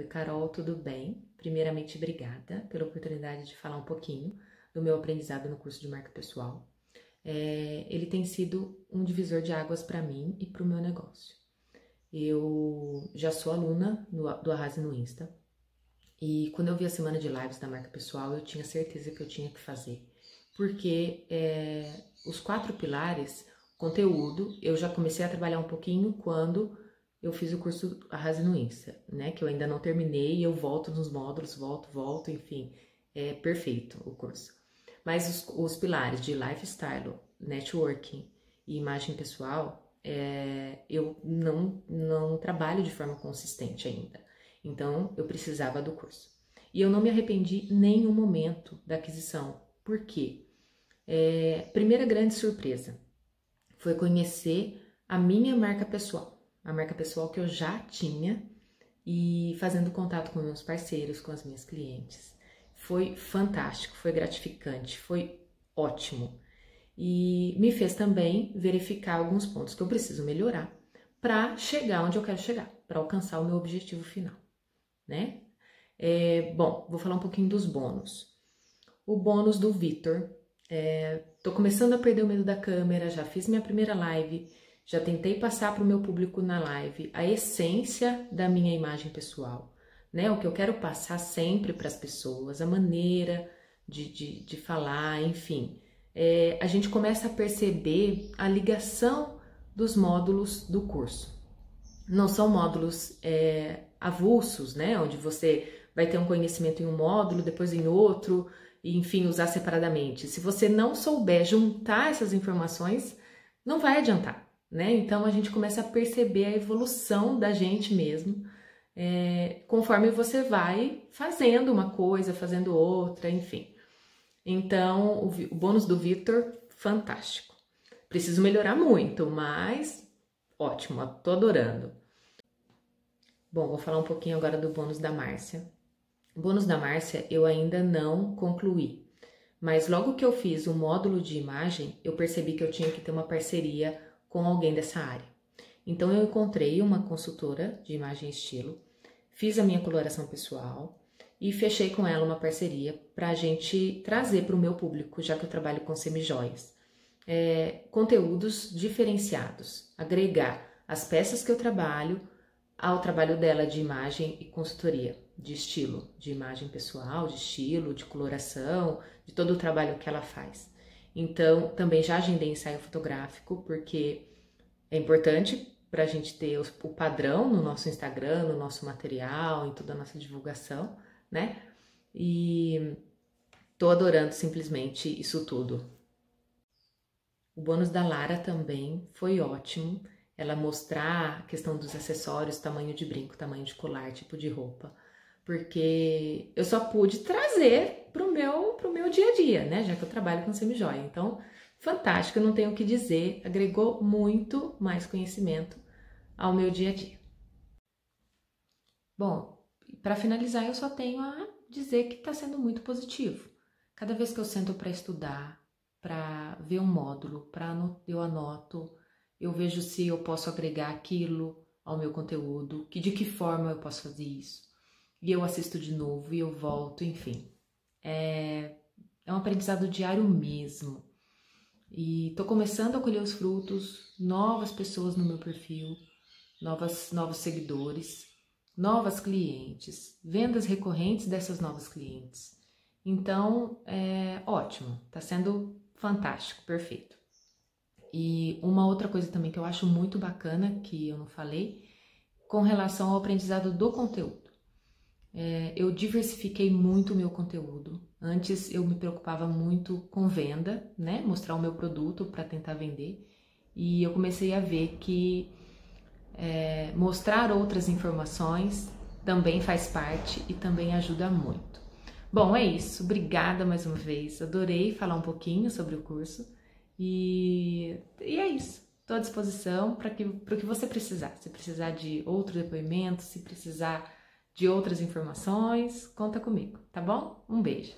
Oi, Carol, tudo bem? Primeiramente, obrigada pela oportunidade de falar um pouquinho do meu aprendizado no curso de marca pessoal. É, ele tem sido um divisor de águas para mim e para o meu negócio. Eu já sou aluna no, do Arrase no Insta e quando eu vi a semana de lives da marca pessoal, eu tinha certeza que eu tinha que fazer, porque é, os quatro pilares, conteúdo, eu já comecei a trabalhar um pouquinho quando eu fiz o curso Arrase no Insta, né? Que eu ainda não terminei, eu volto nos módulos, volto, volto, enfim, é perfeito o curso. Mas os, os pilares de lifestyle, networking e imagem pessoal, é, eu não, não trabalho de forma consistente ainda. Então, eu precisava do curso. E eu não me arrependi nenhum momento da aquisição. Por quê? É, primeira grande surpresa foi conhecer a minha marca pessoal a marca pessoal que eu já tinha e fazendo contato com meus parceiros, com as minhas clientes. Foi fantástico, foi gratificante, foi ótimo. E me fez também verificar alguns pontos que eu preciso melhorar para chegar onde eu quero chegar, para alcançar o meu objetivo final, né? É, bom, vou falar um pouquinho dos bônus. O bônus do Vitor. É, tô começando a perder o medo da câmera, já fiz minha primeira live, já tentei passar para o meu público na live a essência da minha imagem pessoal, né? O que eu quero passar sempre para as pessoas, a maneira de, de, de falar, enfim. É, a gente começa a perceber a ligação dos módulos do curso. Não são módulos é, avulsos, né? Onde você vai ter um conhecimento em um módulo, depois em outro, e enfim, usar separadamente. Se você não souber juntar essas informações, não vai adiantar né? Então a gente começa a perceber a evolução da gente mesmo, é, conforme você vai fazendo uma coisa, fazendo outra, enfim. Então o, o bônus do Victor, fantástico. Preciso melhorar muito, mas ótimo, tô adorando. Bom, vou falar um pouquinho agora do bônus da Márcia. O bônus da Márcia eu ainda não concluí, mas logo que eu fiz o módulo de imagem, eu percebi que eu tinha que ter uma parceria com alguém dessa área. Então eu encontrei uma consultora de imagem e estilo, fiz a minha coloração pessoal e fechei com ela uma parceria para a gente trazer para o meu público, já que eu trabalho com semijoias, é, conteúdos diferenciados, agregar as peças que eu trabalho ao trabalho dela de imagem e consultoria, de estilo, de imagem pessoal, de estilo, de coloração, de todo o trabalho que ela faz. Então, também já agendei ensaio fotográfico, porque é importante para a gente ter o padrão no nosso Instagram, no nosso material, em toda a nossa divulgação, né? E tô adorando simplesmente isso tudo. O bônus da Lara também foi ótimo. Ela mostrar a questão dos acessórios, tamanho de brinco, tamanho de colar, tipo de roupa porque eu só pude trazer para o meu, pro dia a dia, né? Já que eu trabalho com semijóia. Então, fantástico, não tenho o que dizer, agregou muito mais conhecimento ao meu dia a dia. Bom, para finalizar, eu só tenho a dizer que está sendo muito positivo. Cada vez que eu sento para estudar, para ver um módulo, para eu anoto, eu vejo se eu posso agregar aquilo ao meu conteúdo, que de que forma eu posso fazer isso e eu assisto de novo e eu volto, enfim. É, é um aprendizado diário mesmo. E tô começando a colher os frutos, novas pessoas no meu perfil, novas, novos seguidores, novas clientes, vendas recorrentes dessas novas clientes. Então, é ótimo, tá sendo fantástico, perfeito. E uma outra coisa também que eu acho muito bacana, que eu não falei, com relação ao aprendizado do conteúdo. É, eu diversifiquei muito o meu conteúdo. Antes eu me preocupava muito com venda, né? Mostrar o meu produto para tentar vender. E eu comecei a ver que é, mostrar outras informações também faz parte e também ajuda muito. Bom, é isso. Obrigada mais uma vez. Adorei falar um pouquinho sobre o curso. E, e é isso. Estou à disposição para que, o que você precisar. Se precisar de outro depoimento, se precisar de outras informações, conta comigo, tá bom? Um beijo.